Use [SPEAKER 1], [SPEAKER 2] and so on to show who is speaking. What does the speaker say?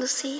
[SPEAKER 1] Lucy.